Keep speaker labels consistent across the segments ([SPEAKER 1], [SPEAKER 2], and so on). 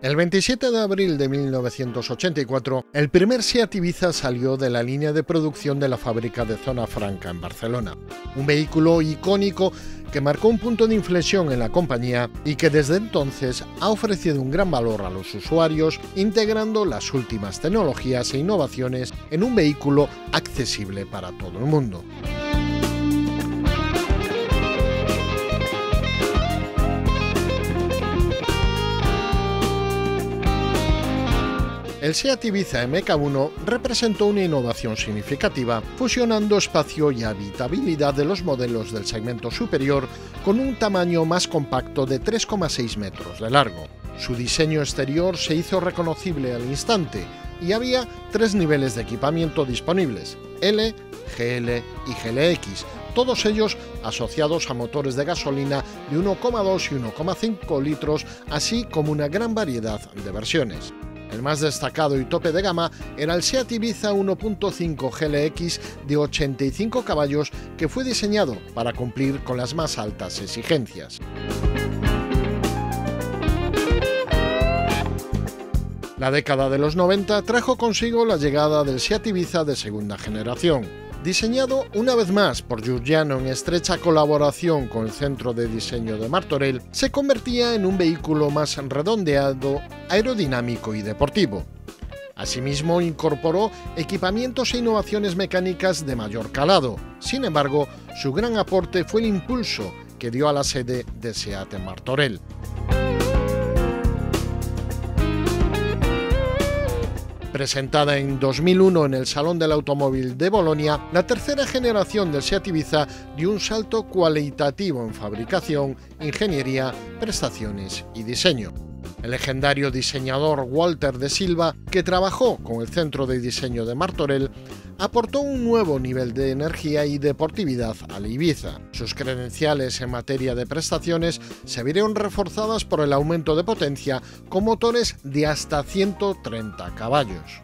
[SPEAKER 1] El 27 de abril de 1984, el primer Seat Ibiza salió de la línea de producción de la fábrica de Zona Franca en Barcelona. Un vehículo icónico que marcó un punto de inflexión en la compañía y que desde entonces ha ofrecido un gran valor a los usuarios, integrando las últimas tecnologías e innovaciones en un vehículo accesible para todo el mundo. El Seat Ibiza MK1 representó una innovación significativa, fusionando espacio y habitabilidad de los modelos del segmento superior con un tamaño más compacto de 3,6 metros de largo. Su diseño exterior se hizo reconocible al instante y había tres niveles de equipamiento disponibles, L, GL y GLX, todos ellos asociados a motores de gasolina de 1,2 y 1,5 litros, así como una gran variedad de versiones. El más destacado y tope de gama era el Seat Ibiza 1.5 GLX de 85 caballos que fue diseñado para cumplir con las más altas exigencias. La década de los 90 trajo consigo la llegada del Seat Ibiza de segunda generación, Diseñado una vez más por Giugiano en estrecha colaboración con el centro de diseño de Martorell, se convertía en un vehículo más redondeado, aerodinámico y deportivo. Asimismo, incorporó equipamientos e innovaciones mecánicas de mayor calado. Sin embargo, su gran aporte fue el impulso que dio a la sede de SEAT en Martorell. Presentada en 2001 en el Salón del Automóvil de Bolonia, la tercera generación del Seat Ibiza dio un salto cualitativo en fabricación, ingeniería, prestaciones y diseño. El legendario diseñador Walter de Silva, que trabajó con el centro de diseño de Martorell, aportó un nuevo nivel de energía y deportividad a la Ibiza. Sus credenciales en materia de prestaciones se vieron reforzadas por el aumento de potencia con motores de hasta 130 caballos.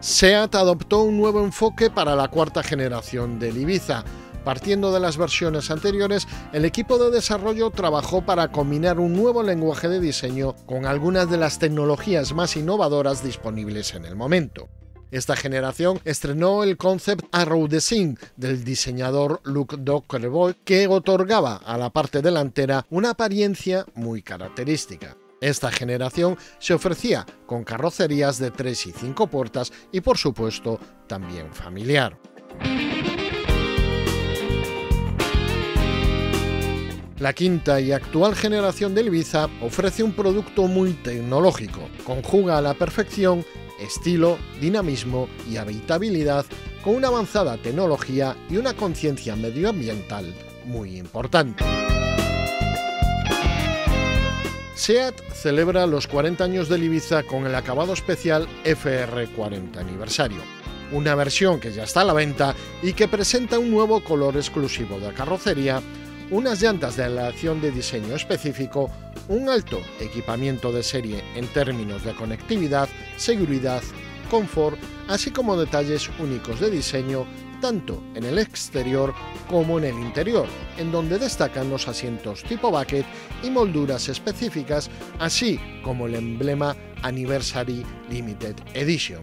[SPEAKER 1] SEAT adoptó un nuevo enfoque para la cuarta generación del Ibiza, Partiendo de las versiones anteriores, el equipo de desarrollo trabajó para combinar un nuevo lenguaje de diseño con algunas de las tecnologías más innovadoras disponibles en el momento. Esta generación estrenó el concept Arrow Design del diseñador Luc Dockerboy que otorgaba a la parte delantera una apariencia muy característica. Esta generación se ofrecía con carrocerías de 3 y 5 puertas y por supuesto también familiar. La quinta y actual generación del Ibiza ofrece un producto muy tecnológico, conjuga a la perfección estilo, dinamismo y habitabilidad con una avanzada tecnología y una conciencia medioambiental muy importante. SEAT celebra los 40 años del Ibiza con el acabado especial FR 40 aniversario, una versión que ya está a la venta y que presenta un nuevo color exclusivo de carrocería unas llantas de aleación de diseño específico, un alto equipamiento de serie en términos de conectividad, seguridad, confort, así como detalles únicos de diseño tanto en el exterior como en el interior, en donde destacan los asientos tipo bucket y molduras específicas, así como el emblema Anniversary Limited Edition.